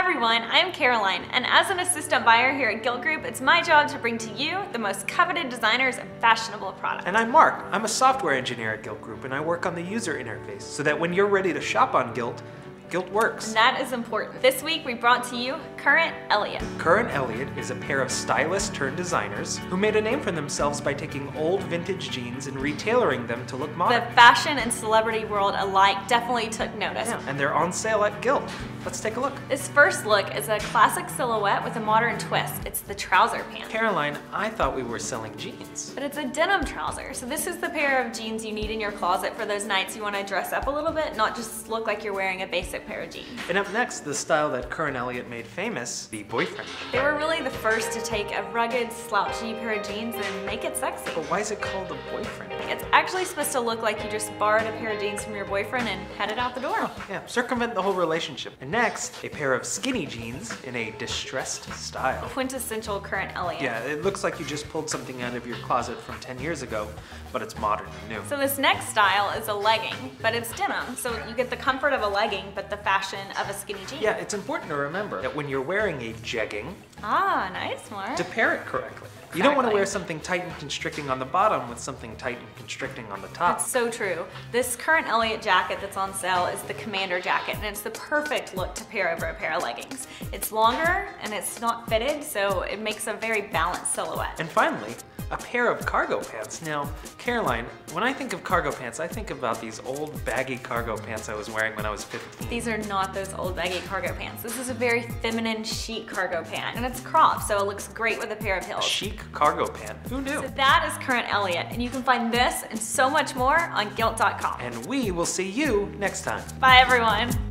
everyone, I'm Caroline, and as an assistant buyer here at Gilt Groupe, it's my job to bring to you the most coveted designers and fashionable products. And I'm Mark. I'm a software engineer at Gilt Groupe, and I work on the user interface so that when you're ready to shop on Gilt, Gilt works. And that is important. This week we brought to you Current Elliott. Current Elliott is a pair of stylists turned designers who made a name for themselves by taking old vintage jeans and retailoring them to look modern. The fashion and celebrity world alike definitely took notice. Yeah, and they're on sale at Gilt. Let's take a look. This first look is a classic silhouette with a modern twist. It's the trouser pant. Caroline, I thought we were selling jeans. But it's a denim trouser. So this is the pair of jeans you need in your closet for those nights you want to dress up a little bit, not just look like you're wearing a basic pair of jeans. And up next, the style that Current Elliott made famous, the boyfriend. They were really the first to take a rugged, slouchy pair of jeans and make it sexy. But why is it called a boyfriend? It's actually supposed to look like you just borrowed a pair of jeans from your boyfriend and headed out the door. Oh, yeah, circumvent the whole relationship. And next, a pair of skinny jeans in a distressed style. Quintessential Current Elliott. Yeah, it looks like you just pulled something out of your closet from 10 years ago, but it's modern and new. So this next style is a legging, but it's denim. So you get the comfort of a legging, but the fashion of a skinny jean. Yeah, it's important to remember that when you're wearing a jegging, ah, nice, Mark. To pair it correctly. You don't want to wear something tight and constricting on the bottom with something tight and constricting on the top. That's so true. This current Elliott jacket that's on sale is the Commander jacket, and it's the perfect look to pair over a pair of leggings. It's longer and it's not fitted, so it makes a very balanced silhouette. And finally, a pair of cargo pants. Now, Caroline, when I think of cargo pants, I think about these old baggy cargo pants I was wearing when I was 15. These are not those old baggy cargo pants. This is a very feminine, chic cargo pant, and it's cropped, so it looks great with a pair of heels. A chic cargo pant? Who knew? So that is Current Elliott, and you can find this and so much more on Gilt.com. And we will see you next time. Bye, everyone.